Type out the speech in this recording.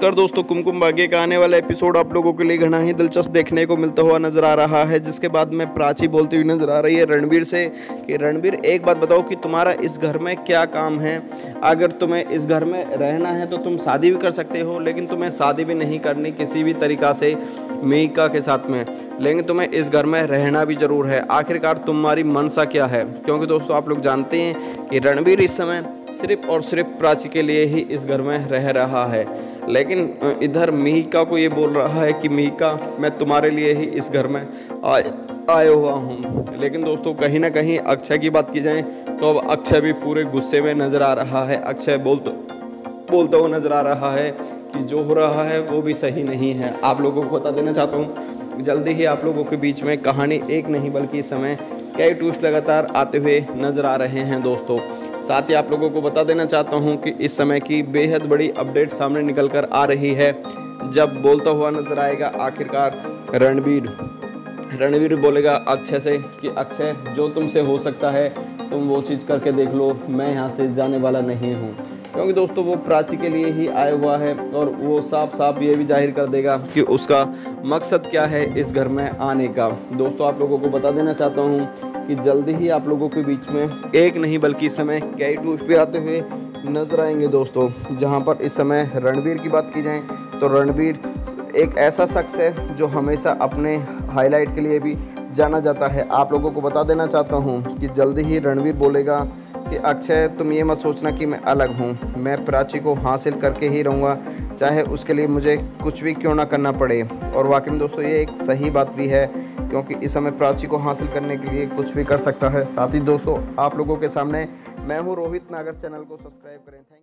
कर दोस्तों, कुमकुम भाग्य का आने वाला एपिसोड आप लोगों के लिए घना ही दिलचस्प देखने को मिलता हुआ नज़र आ रहा है, जिसके बाद में प्राची बोलती हुई नज़र आ रही है रणबीर से कि रणबीर एक बात बताओ कि तुम्हारा इस घर में क्या काम है? अगर तुम्हें इस घर में रहना है तो तुम शादी भी कर सकते हो, लेकिन तुम्हें शादी भी नहीं करनी किसी भी तरीका से मेका के साथ में। लेकिन तुम्हें इस घर में रहना भी ज़रूर है। आखिरकार तुम्हारी मनसा क्या है? क्योंकि दोस्तों, आप लोग जानते हैं कि रणबीर इस समय सिर्फ़ और सिर्फ़ प्राची के लिए ही इस घर में रह रहा है। लेकिन इधर मिहिका को ये बोल रहा है कि मिहिका मैं तुम्हारे लिए ही इस घर में आए आया हुआ हूँ। लेकिन दोस्तों, कहीं ना कहीं अक्षय की बात की जाए तो अब अक्षय भी पूरे गुस्से में नज़र आ रहा है। अक्षय बोलते बोलता हुआ नज़र आ रहा है कि जो हो रहा है, वो भी सही नहीं है। आप लोगों को बता देना चाहता हूँ, जल्दी ही आप लोगों के बीच में कहानी एक नहीं बल्कि इस समय कई ट्विस्ट लगातार आते हुए नज़र आ रहे हैं दोस्तों। साथ ही आप लोगों को बता देना चाहता हूँ कि इस समय की बेहद बड़ी अपडेट सामने निकल कर आ रही है। जब बोलता हुआ नज़र आएगा आखिरकार रणबीर। रणवीर बोलेगा, अक्षय से, कि अक्षय, जो तुमसे हो सकता है, तुम वो चीज़ करके देख लो, मैं यहाँ से जाने वाला नहीं हूँ। क्योंकि दोस्तों वो प्राची के लिए ही आया हुआ है और वो साफ़ साफ़ ये भी ज़ाहिर कर देगा कि उसका मकसद क्या है इस घर में आने का। दोस्तों, आप लोगों को बता देना चाहता हूँ कि जल्दी ही आप लोगों के बीच में एक नहीं बल्कि इस समय कई टूस्ट पे आते हुए नज़र आएँगे दोस्तों, जहाँ पर इस समय रणबीर की बात की जाए तो रणबीर एक ऐसा शख्स है जो हमेशा अपने हाईलाइट के लिए भी जाना जाता है। आप लोगों को बता देना चाहता हूँ कि जल्दी ही रणवीर बोलेगा कि अक्षय, तुम ये मत सोचना कि मैं अलग हूँ। मैं प्राची को हासिल करके ही रहूँगा, चाहे उसके लिए मुझे कुछ भी क्यों ना करना पड़े। और वाकई में दोस्तों, ये एक सही बात भी है, क्योंकि इस समय प्राची को हासिल करने के लिए कुछ भी कर सकता है। साथ ही दोस्तों, आप लोगों के सामने मैं हूँ रोहित। नागर चैनल को सब्सक्राइब करें। थैंक